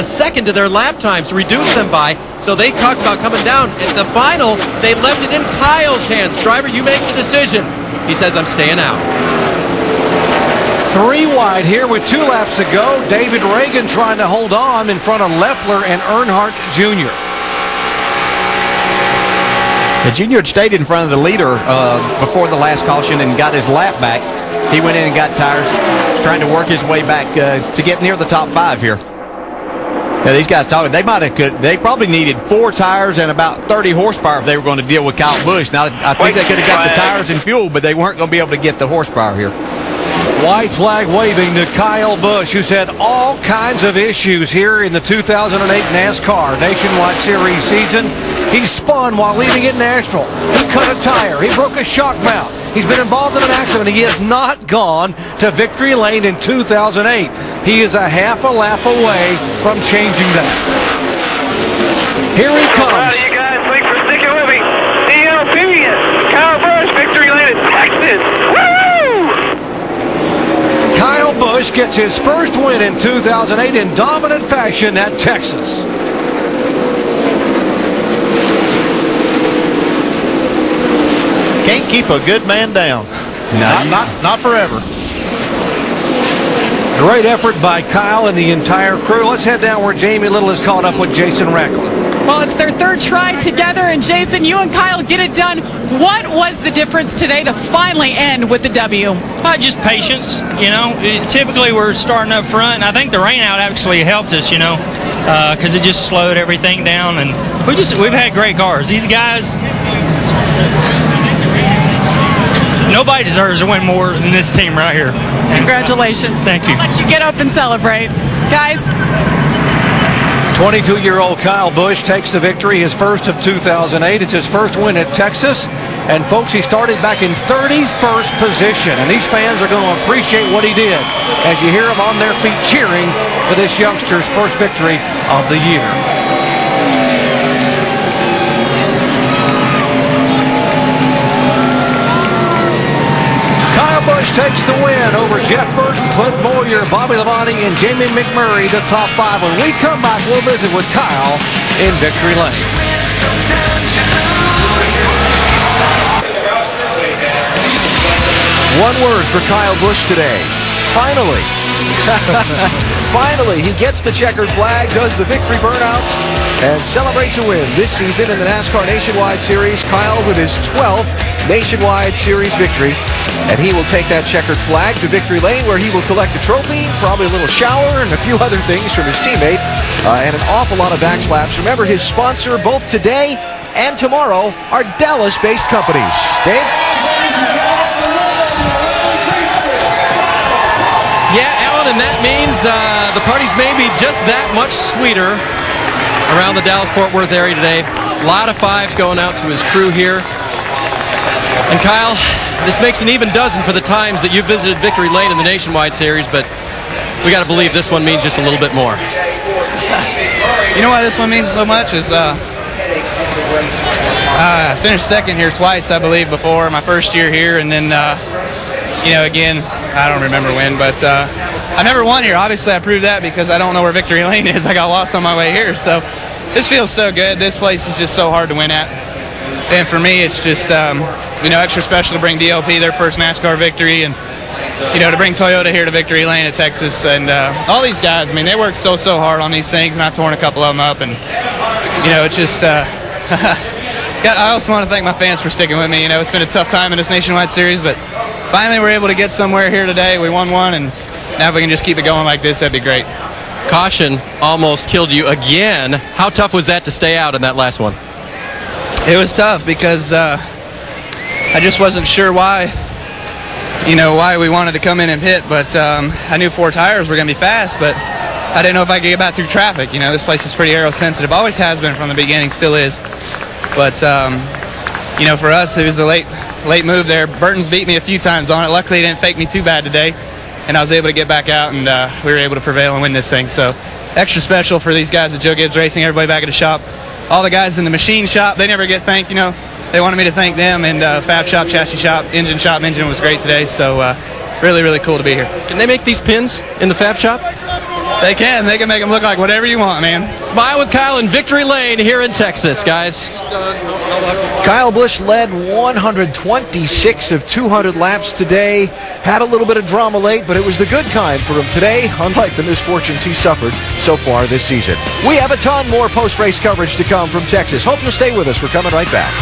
a second to their lap times to reduce them by. So they talked about coming down. At the final, they left it in Kyle's hands. Driver, you make the decision. He says, I'm staying out. Three wide here with two laps to go. David Ragan trying to hold on in front of Leffler and Earnhardt Jr. The junior had stayed in front of the leader uh, before the last caution and got his lap back. He went in and got tires, trying to work his way back uh, to get near the top five here. Yeah, these guys talking. They might have could. They probably needed four tires and about 30 horsepower if they were going to deal with Kyle Busch. Now I think they could have got the tires and fuel, but they weren't going to be able to get the horsepower here. White flag waving to Kyle Busch, who's had all kinds of issues here in the 2008 NASCAR Nationwide Series season. He spun while leaving at Nashville. He cut a tire. He broke a shock mount. He's been involved in an accident. He has not gone to victory lane in 2008. He is a half a lap away from changing that. Here he comes. Well, you guys, thanks for sticking with me. DLP, Kyle Busch, victory lane in Texas. Woo! Kyle Busch gets his first win in 2008 in dominant fashion at Texas. Can't keep a good man down. not, not, not forever. Great effort by Kyle and the entire crew. Let's head down where Jamie Little is caught up with Jason Ratcliff. Well, it's their third try together, and Jason, you and Kyle get it done. What was the difference today to finally end with the W? Uh, just patience, you know. It- typically, we're starting up front, and I think the rain out actually helped us, you know, because it just slowed everything down. And we just we've had great cars. These guys, nobody deserves to win more than this team right here. Congratulations. Thank you. I'll let you get up and celebrate. Guys, 22-year-old Kyle Busch takes the victory, his first of 2008. It's his first win at Texas. And folks, he started back in 31st position. And these fans are going to appreciate what he did as you hear them on their feet cheering for this youngster's first victory of the year. Takes the win over Jeff Burton, Clint Bowyer, Bobby Labonte, and Jamie McMurray, the top five. When we come back, we'll visit with Kyle in Victory Lane. One word for Kyle Busch today. Finally. Finally, he gets the checkered flag, does the victory burnouts, and celebrates a win this season in the NASCAR Nationwide Series. Kyle with his 12th Nationwide Series victory. And he will take that checkered flag to Victory Lane where he will collect a trophy, probably a little shower, and a few other things from his teammate, uh, and an awful lot of backslaps. Remember, his sponsor both today and tomorrow are Dallas-based companies. Dave? Yeah, Alan, and that means uh, the parties may be just that much sweeter around the Dallas-Fort Worth area today. A lot of fives going out to his crew here. And Kyle, this makes an even dozen for the times that you visited Victory Lane in the Nationwide Series, but we got to believe this one means just a little bit more. You know why this one means so much is uh, uh, I finished second here twice, I believe, before my first year here, and then uh, you know again, I don't remember when, but uh, I never won here. Obviously, I proved that because I don't know where Victory Lane is. I got lost on my way here, so this feels so good. This place is just so hard to win at. And for me, it's just um, you know extra special to bring DLP their first NASCAR victory, and you know to bring Toyota here to Victory Lane at Texas, and uh, all these guys. I mean, they work so so hard on these things, and I've torn a couple of them up, and you know it's just. Uh, yeah, I also want to thank my fans for sticking with me. You know, it's been a tough time in this nationwide series, but finally we're able to get somewhere here today. We won one, and now if we can just keep it going like this, that'd be great. Caution almost killed you again. How tough was that to stay out in that last one? It was tough because uh, I just wasn't sure why, you know, why we wanted to come in and pit. But um, I knew four tires were going to be fast, but I didn't know if I could get back through traffic. You know, this place is pretty aero sensitive. Always has been from the beginning, still is. But um, you know, for us, it was a late, late move there. Burton's beat me a few times on it. Luckily, he didn't fake me too bad today, and I was able to get back out, and uh, we were able to prevail and win this thing. So, extra special for these guys at Joe Gibbs Racing, everybody back at the shop, all the guys in the machine shop. They never get thanked, you know. They wanted me to thank them, and uh, Fab Shop, Chassis Shop, Engine Shop, Engine was great today. So, uh, really, really cool to be here. Can they make these pins in the Fab Shop? They can. They can make them look like whatever you want, man. Smile with Kyle in victory lane here in Texas, guys. Kyle Busch led 126 of 200 laps today. Had a little bit of drama late, but it was the good kind for him today, unlike the misfortunes he suffered so far this season. We have a ton more post race coverage to come from Texas. Hope you'll stay with us. We're coming right back.